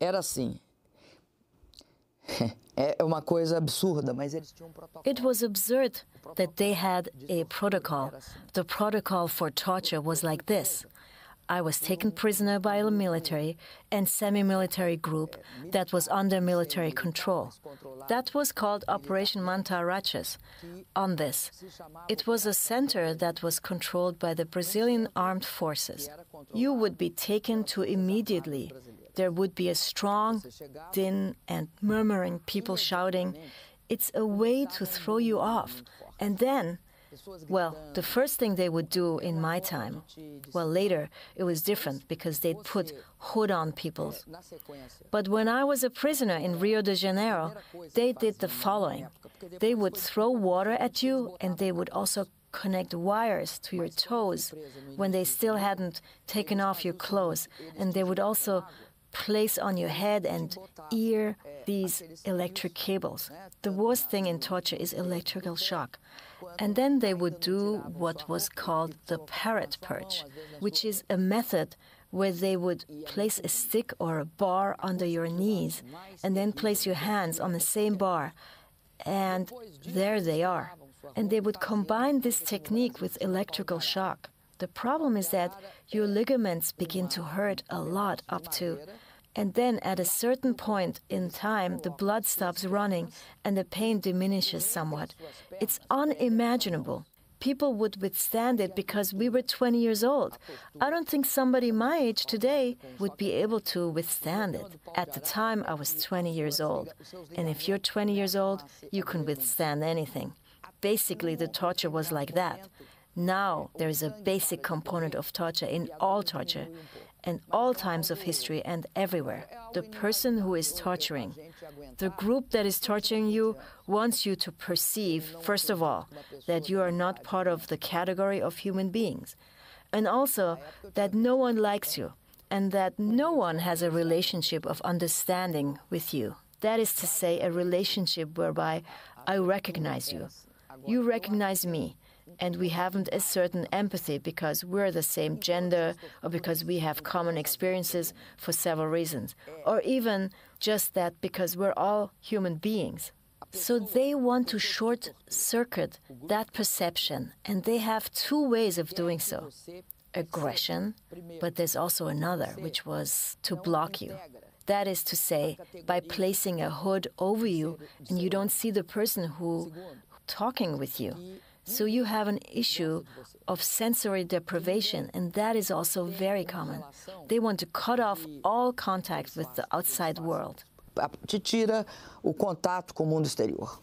Era assim. It was absurd that they had a protocol. The protocol for torture was like this. I was taken prisoner by a military and semi military group that was under military control. That was called Operation Manta Ratchas. On this, it was a center that was controlled by the Brazilian armed forces. You would be taken to immediately. There would be a strong din and murmuring, people shouting. It's a way to throw you off. And then well, the first thing they would do in my time, well, later it was different because they'd put hood on people. But when I was a prisoner in Rio de Janeiro, they did the following they would throw water at you and they would also connect wires to your toes when they still hadn't taken off your clothes, and they would also place on your head and ear these electric cables. The worst thing in torture is electrical shock. And then they would do what was called the parrot perch, which is a method where they would place a stick or a bar under your knees and then place your hands on the same bar. And there they are. And they would combine this technique with electrical shock. The problem is that your ligaments begin to hurt a lot up to and then at a certain point in time, the blood stops running and the pain diminishes somewhat. It's unimaginable. People would withstand it because we were 20 years old. I don't think somebody my age today would be able to withstand it. At the time, I was 20 years old. And if you're 20 years old, you can withstand anything. Basically, the torture was like that. Now, there is a basic component of torture in all torture in all times of history and everywhere. The person who is torturing, the group that is torturing you, wants you to perceive, first of all, that you are not part of the category of human beings, and also that no one likes you, and that no one has a relationship of understanding with you. That is to say, a relationship whereby I recognize you, you recognize me and we haven't a certain empathy because we're the same gender or because we have common experiences for several reasons, or even just that because we're all human beings. So they want to short circuit that perception, and they have two ways of doing so aggression, but there's also another, which was to block you. That is to say, by placing a hood over you and you don't see the person who talking with you. So you have an issue of sensory deprivation, and that is also very common. They want to cut off all contact with the outside world. Te tira o contato com o mundo exterior.